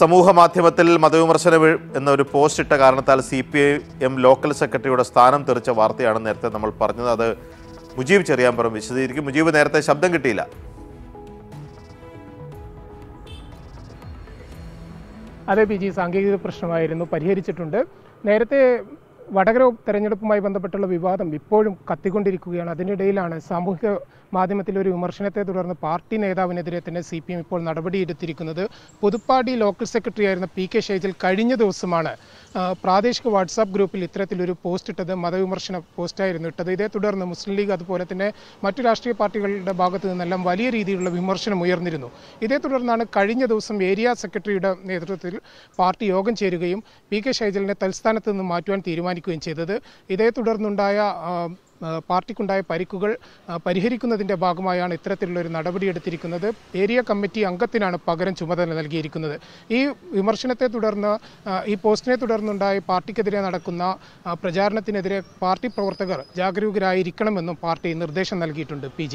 സമൂഹ മാധ്യമത്തിൽ മതവിമർശന എന്നൊരു പോസ്റ്റ് ഇട്ട കാരണത്താൽ C P I M local സെക്രട്ടറിയുടെ സ്ഥാനം തെറിച്ച വാർത്തയാണ് നേരത്തെ നമ്മൾ പറഞ്ഞത്. അത് മുജീബ് ചെറിയാൻ ചെറിയാമ്പറം വിശദീകരിക്കും. മുജീബ് നേരത്തെ ശബ്ദം കിട്ടിയില്ല. അതെ പി ജി സാങ്കേതിക പ്രശ്നമായിരുന്നു പരിഹരിച്ചിട്ടുണ്ട്. നേരത്തെ വടകര തെരഞ്ഞെടുപ്പുമായി ബന്ധപ്പെട്ടുള്ള വിവാദം ഇപ്പോഴും കത്തിക്കൊണ്ടിരിക്കുകയാണ്. അതിനിടയിലാണ് സാമൂഹിക മാധ്യമത്തിൽ ഒരു വിമർശനത്തെ തുടർന്ന് പാർട്ടി നേതാവിനെതിരെ തന്നെ സി പി എം ഇപ്പോൾ നടപടിയെടുത്തിരിക്കുന്നത്. പുതുപ്പാടി ലോക്കൽ സെക്രട്ടറി ആയിരുന്ന പി കെ ഷൈജൽ കഴിഞ്ഞ ദിവസമാണ് പ്രാദേശിക വാട്സാപ്പ് ഗ്രൂപ്പിൽ ഇത്തരത്തിലൊരു പോസ്റ്റ് ഇട്ടത് മതവിമർശന പോസ്റ്റായിരുന്നു ഇട്ടത്. ഇതേ തുടർന്ന് മുസ്ലിം ലീഗ് അതുപോലെ തന്നെ മറ്റു രാഷ്ട്രീയ പാർട്ടികളുടെ ഭാഗത്തു നിന്നെല്ലാം വലിയ രീതിയിലുള്ള വിമർശനം ഉയർന്നിരുന്നു. ഇതേ തുടർന്നാണ് കഴിഞ്ഞ ദിവസം ഏരിയ സെക്രട്ടറിയുടെ നേതൃത്വത്തിൽ പാർട്ടി യോഗം ചേരുകയും പി കെ ഷൈജലിനെ തൽസ്ഥാനത്ത് നിന്ന് മാറ്റുവാൻ തീരുമാനിക്കുകയും ചെയ്തത്. ഇതേ തുടർന്നുണ്ടായ പാർട്ടിക്കുണ്ടായ പരിക്കുകൾ പരിഹരിക്കുന്നതിന്റെ ഭാഗമായാണ് ഇത്തരത്തിലുള്ളൊരു നടപടിയെടുത്തിരിക്കുന്നത് ഏരിയ കമ്മിറ്റി അംഗത്തിനാണ് പകരം ചുമതല നൽകിയിരിക്കുന്നത്. ഈ വിമർശനത്തെ തുടർന്ന് ഈ പോസ്റ്റിനെ തുടർന്നുണ്ടായ പാർട്ടിക്കെതിരെ നടക്കുന്ന പ്രചാരണത്തിനെതിരെ പാർട്ടി പ്രവർത്തകർ ജാഗരൂകരായിരിക്കണമെന്നും പാർട്ടി നിർദ്ദേശം നൽകിയിട്ടുണ്ട്. പി